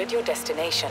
at your destination.